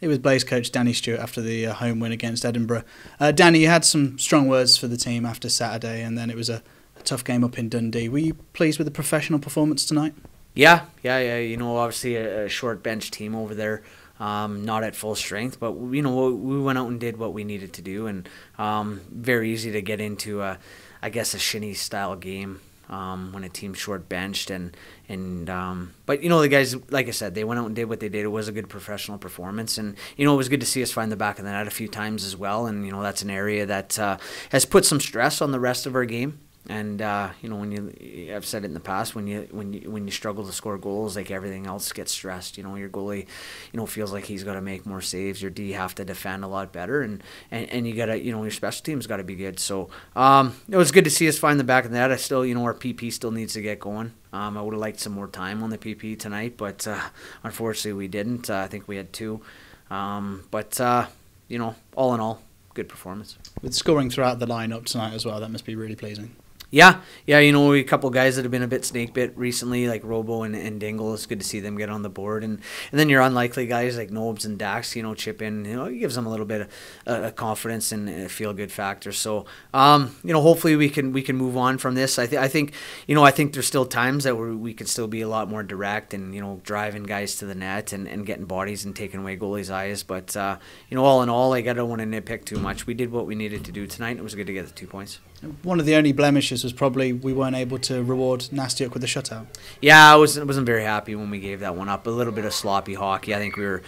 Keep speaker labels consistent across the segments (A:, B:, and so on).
A: It was Blaze coach Danny Stewart after the uh, home win against Edinburgh. Uh, Danny, you had some strong words for the team after Saturday, and then it was a, a, tough game up in Dundee. Were you pleased with the professional performance tonight?
B: Yeah, yeah, yeah. You know, obviously a, a short bench team over there, um, not at full strength, but you know we went out and did what we needed to do, and um, very easy to get into a, I guess a shinny style game um, when a team's short benched and and um, but you know the guys like I said they went out and did what they did. It was a good professional performance, and you know it was good to see us find the back of the net a few times as well. And you know that's an area that uh, has put some stress on the rest of our game. And uh, you know, when you, I've said it in the past, when you when you when you struggle to score goals, like everything else gets stressed. You know, your goalie, you know, feels like he's got to make more saves. Your D have to defend a lot better, and and, and you gotta, you know, your special teams got to be good. So um, it was good to see us find the back of that. I still, you know, our PP still needs to get going. Um, I would have liked some more time on the PP tonight, but uh, unfortunately we didn't. Uh, I think we had two, um, but uh, you know, all in all, good performance.
A: With scoring throughout the lineup tonight as well, that must be really pleasing.
B: Yeah, yeah, you know, a couple guys that have been a bit snake bit recently, like Robo and, and Dingle. It's good to see them get on the board, and and then your unlikely guys like Nobes and Dax, you know, chip in. You know, it gives them a little bit of uh, confidence and a feel good factor. So, um, you know, hopefully we can we can move on from this. I think I think you know I think there's still times that we we can still be a lot more direct and you know driving guys to the net and, and getting bodies and taking away goalies' eyes. But uh, you know, all in all, like I don't want to nitpick too much. We did what we needed to do tonight. It was good to get the two points.
A: One of the only blemishes was probably we weren't able to reward Nastyuk with the shutout.
B: Yeah, I wasn't wasn't very happy when we gave that one up. A little bit of sloppy hockey. I think we were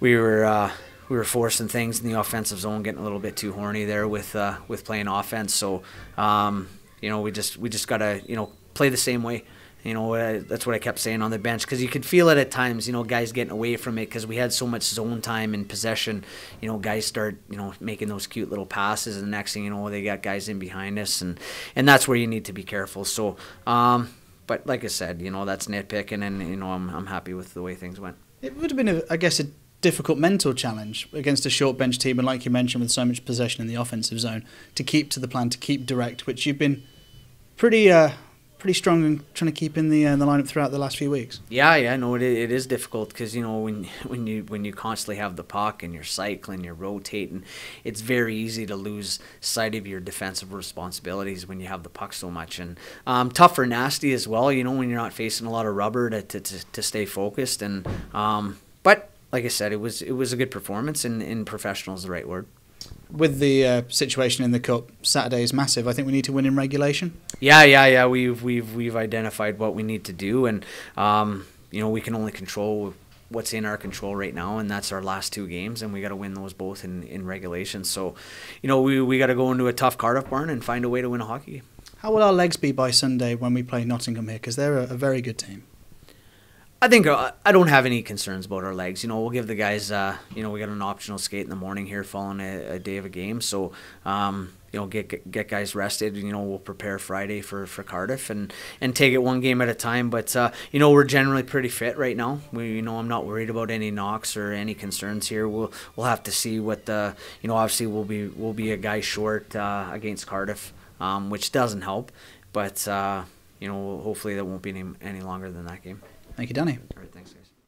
B: we were uh, we were forcing things in the offensive zone, getting a little bit too horny there with uh, with playing offense. So um, you know, we just we just gotta you know play the same way. You know, uh, that's what I kept saying on the bench because you could feel it at times. You know, guys getting away from it because we had so much zone time and possession. You know, guys start you know making those cute little passes, and the next thing you know, they got guys in behind us, and and that's where you need to be careful. So, um, but like I said, you know, that's nitpicking, and you know, I'm I'm happy with the way things went.
A: It would have been, a, I guess, a difficult mental challenge against a short bench team, and like you mentioned, with so much possession in the offensive zone, to keep to the plan, to keep direct, which you've been pretty. Uh, pretty strong and trying to keep in the uh, the lineup throughout the last few weeks.
B: Yeah, yeah, no, it, it is difficult because you know when when you when you constantly have the puck and you're cycling, you're rotating, it's very easy to lose sight of your defensive responsibilities when you have the puck so much. And um, tough for nasty as well. You know when you're not facing a lot of rubber to to, to, to stay focused. And um, but like I said, it was it was a good performance, and, and professional is the right word
A: with the uh, situation in the cup, Saturday is massive. I think we need to win in regulation.
B: Yeah, yeah, yeah. We've we've we've identified what we need to do, and um, you know we can only control what's in our control right now, and that's our last two games, and we got to win those both in in regulation. So, you know, we we got to go into a tough Cardiff barn and find a way to win a hockey game.
A: How will our legs be by Sunday when we play Nottingham here? Because they're a, a very good team.
B: I think uh, I don't have any concerns about our legs. You know, we'll give the guys, uh, you know, we got an optional skate in the morning here following a, a day of a game. So, um, you know, get get guys rested. You know, we'll prepare Friday for, for Cardiff and, and take it one game at a time. But uh, you know, we're generally pretty fit right now. We, you know, I'm not worried about any knocks or any concerns here. We'll we'll have to see what the, you know, obviously we'll be we'll be a guy short uh, against Cardiff, um, which doesn't help. But uh, you know, hopefully that won't be any, any longer than that game.
A: Thank you, Danny.
B: All right, thanks, guys.